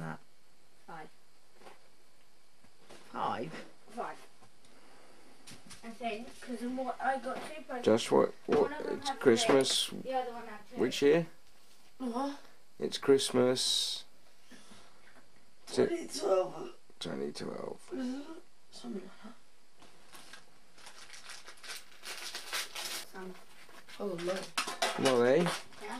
that? Five. Five? Five. I think, because what I got two presents. Josh, what? What? One of them It's Christmas. The other one had. Which year? What? It's Christmas. Is it 2012. 2012. Something like that. Oh, Lord. Molly, eh? yeah.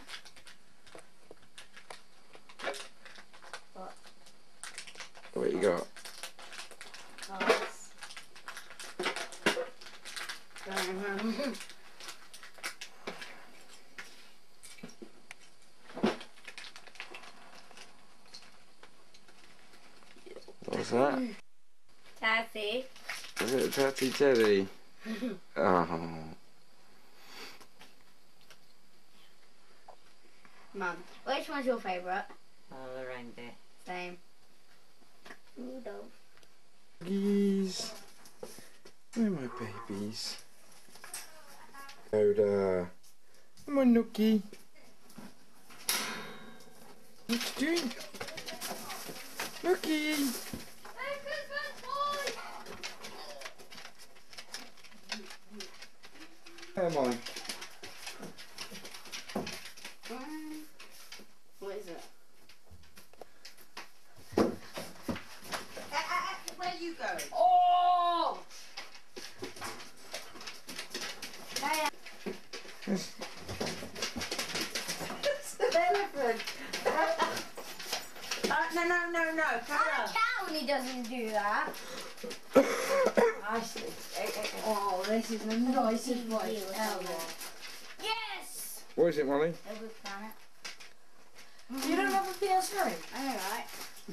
What you got? Cards. What's that? Taffy. Is it a Tatty Teddy? Oh. Mum. Which one's your favourite? Oh, the reindeer. Same. Rudolph. Where are my babies? Yoda. Uh, come on, Nookie. What you doing? Nookie! Come on. Um, what is it? Where you going? Oh! Yes. It's an elephant. uh, no, no, no, no. I'm Carry a on. cow and he doesn't do that. I see. Eh, eh, eh. Oh, this is the nicest You place ever. ever. Yes! What is it, Molly? Every planet. You don't have a PS3? I know, right?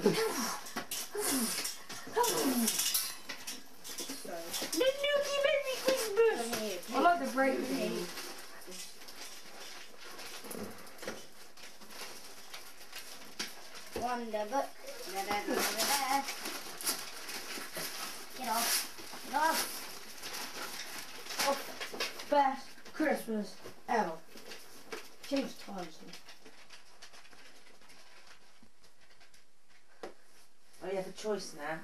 The Nookie Baby Christmas! I like the break thing. Wonder book. Da, da, da, da, da. Get off. Get off. Best Christmas ever. James Tyson. Oh, you have a choice now.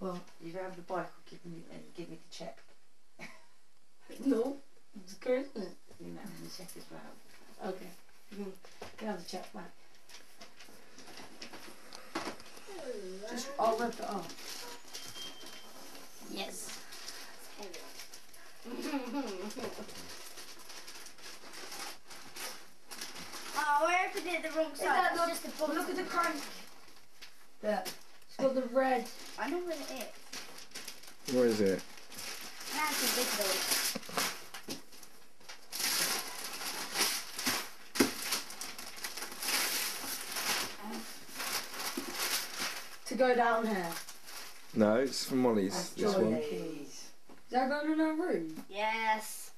Well, You don't have the bike or give me, and give me the check. no. It's Christmas. You know, and the check as well. Okay. You can, you can have the check back. Just, I'll rip off. Yes. oh, where if I did the wrong side? that not- just the. Look at the crank. There. It's got the red. I know what it is. What is it? Now it's invisible. Go down here. No, it's from Molly's. That's This one. Is that going in our room? Yes.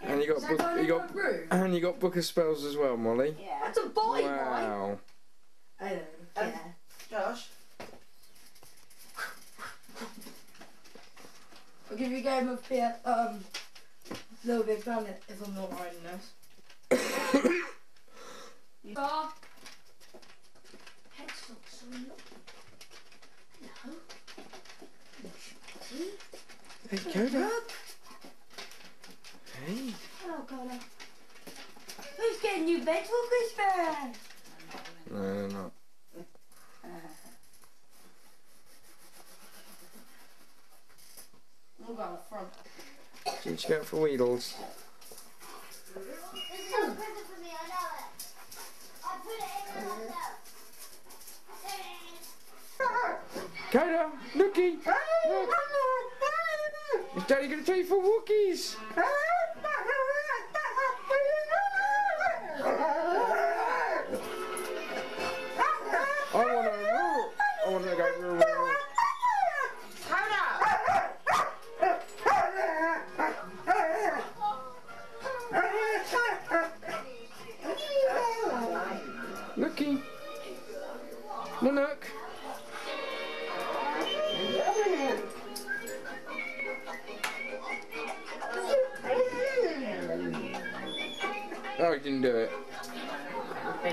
And you got book, you got room? and you got book of spells as well, Molly. Yeah. That's a boy, boy. Wow. I know. Um, Yeah. Josh, I'll give you a game of P- um, Little Big Planet if I'm not writing this. Ah. Heads look so Hey, Coda. Look. Hey. Hello, Connor. Who's getting new bed for Christmas? No, no, no. We'll go up front. Did you go for Weedles? It's not present for I know it. I put it in there myself. Coda, Nookie, look. Is Daddy to take you for walkies? I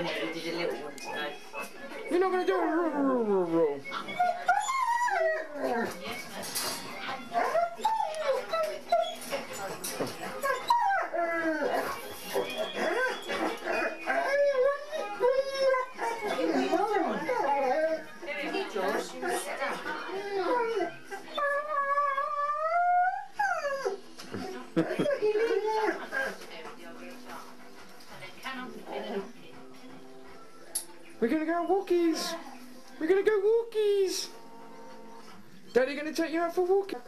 Oh, a today. You're not going to do it. Roar, roar, roar, We're going to go walkies. We're going to go walkies. Daddy going to take you out for walking.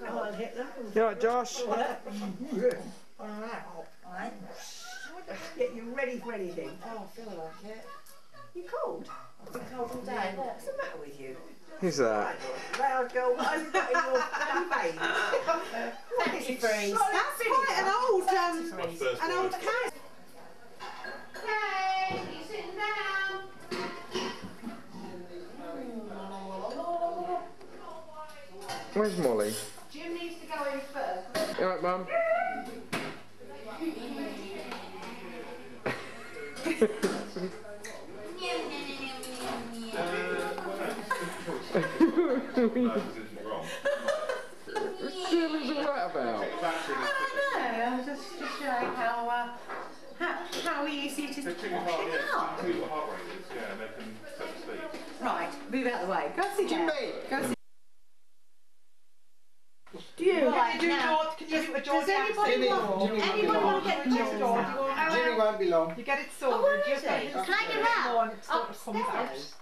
You all right, Josh? Get you ready for anything. Oh, I feel like it. You cold? I've been cold all day. What's the matter with you? Who's that? Well, girl, what have you got in your bloody veins? Thank you, Freeze. That's quite an old, um, an old cat. Where's Molly? Jim needs to go in first. You all right, Mum? Still is all that about? I was just, just showing how, uh, how, how easy it is to pick up. Right, move out of the way. Go sit down. Go sit Do you? Right, can you do now. George? Can you do a George? Does anybody want? Anyone want to get the George? You Jimmy won't be long. You get it oh, sorted. is just it? like Like it that? more and it sort of comes out. Upstairs.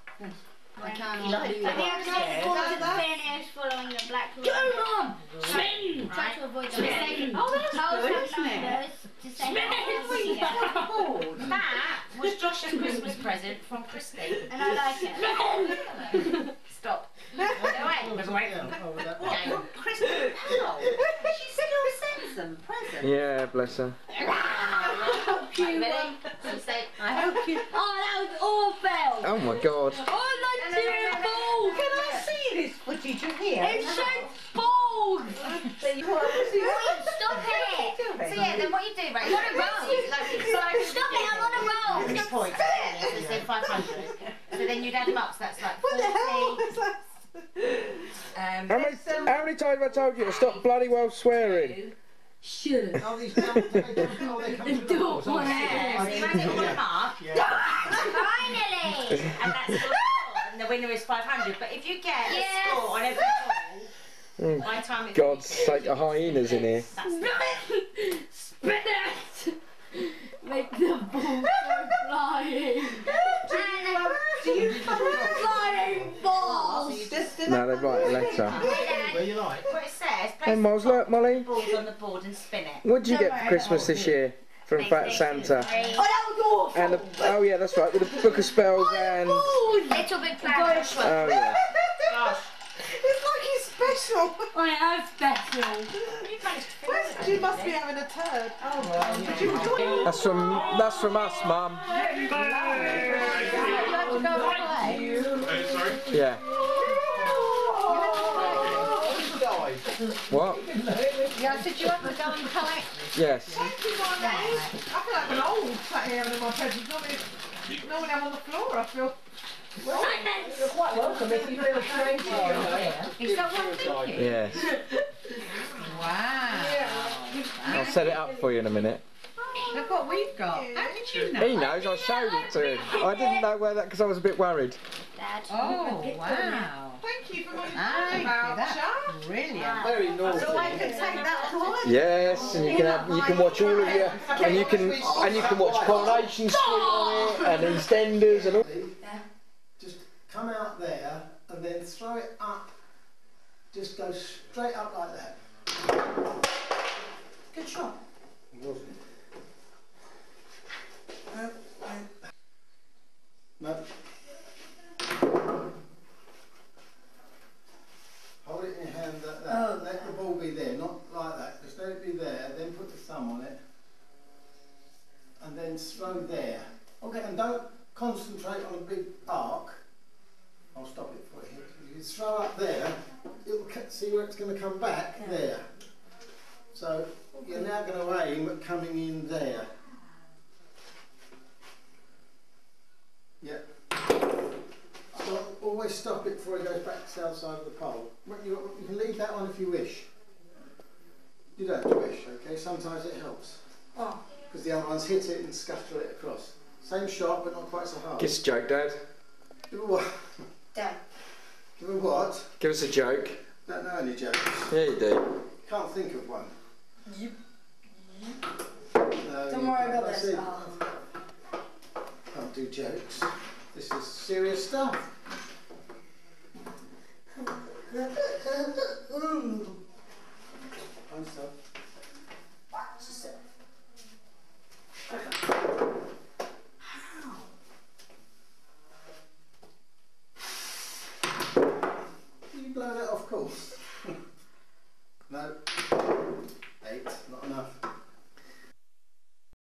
I can't Have you ever tried to go to the finish following the black Go on! Spin! Try to avoid the mistake. Oh, that's good, isn't it? To say that. Bored. That was Josh's Christmas present from Christine. And I like it. Stop. Wait, wait. Wait. Oh, Christmas. How? She still them presents. Yeah, bless her. Right, ready? So say, I hope you. Oh, that was awful! Oh my god. Oh, that's terrible! Can I see this footage of here? It's so bold! Stop it! so yeah, then what you do, right? You want to roll. Like, it's Stop it, I'm on a roll! Six points. Yeah, so say 500. So then you'd add them up, so that's like 40. What the hell was that? Um, How many, how many times have I told you to stop bloody well swearing? Shut Oh, these jump, they jump, oh, they come to the Don't doors, aren't they? yeah, so you it all them up, Finally! and that's your score, and the winner is 500. But if you get Yes. a score on every ball, Mm. by the time it's God's sake, a hyena's in here. That's Spin it! Make the ball go flying! Do you Flying balls! No, they write a letter. Where you like? what it says. Hey, Place Miles, look, Molly. balls on the board and spin it. What did you get for Christmas this year from Fat Santa? Oh, that was awful! And the, oh yeah, that's right, with the Book of Spells and Little bit flash. oh yeah. Gosh. It's like he's special. I am special. Where's, you must be having a turd. Oh, well. Did you enjoy it? That's from that's from us, Mum. You had to go away. Yeah. What? Yeah, I said you have to go and collect. Yes. Thank you, Marlene. I feel like an old sat here having my presents. Normally, normally I'm on the floor. I feel. Well, you're quite welcome if you feel strange Is that what I'm thinking? Yes. Wow. I'll set it up for you in a minute. Look what we've got. How did you know? He knows. I showed it to him. I didn't know where that because I was a bit worried. Dad. Oh, wow. Thank you for my Thank you, voucher. that's brilliant. Ah. Very naughty. So I can take that home. Yes, and you can have, you can watch all of your, and you can and you can watch Coronation Street on it and EastEnders and all. Just come out there and then throw it up. Just go straight up like that. Good shot. No. Hold it in your hand like that. Oh. Let the ball be there, not like that. Just let it be there, then put the thumb on it. And then throw there. Okay. And don't concentrate on a big arc. I'll stop it for you. You throw up there, it'll ca- see where it's going to come back there. So you're now going to aim at coming in there. always stop it before it goes back to the south side of the pole. You, you can leave that on if you wish. You don't wish, okay? Sometimes it helps. Oh. Because the other ones hit it and scuttle it across. Same shot, but not quite so hard. Give us a joke, Dad. Give a what? Dad. Give a what? Give us a joke. Don't know any jokes. Yeah, you do. Can't think of one. Yep. No, Don't worry about this. Can't do jokes. This is serious stuff. I'm sorry.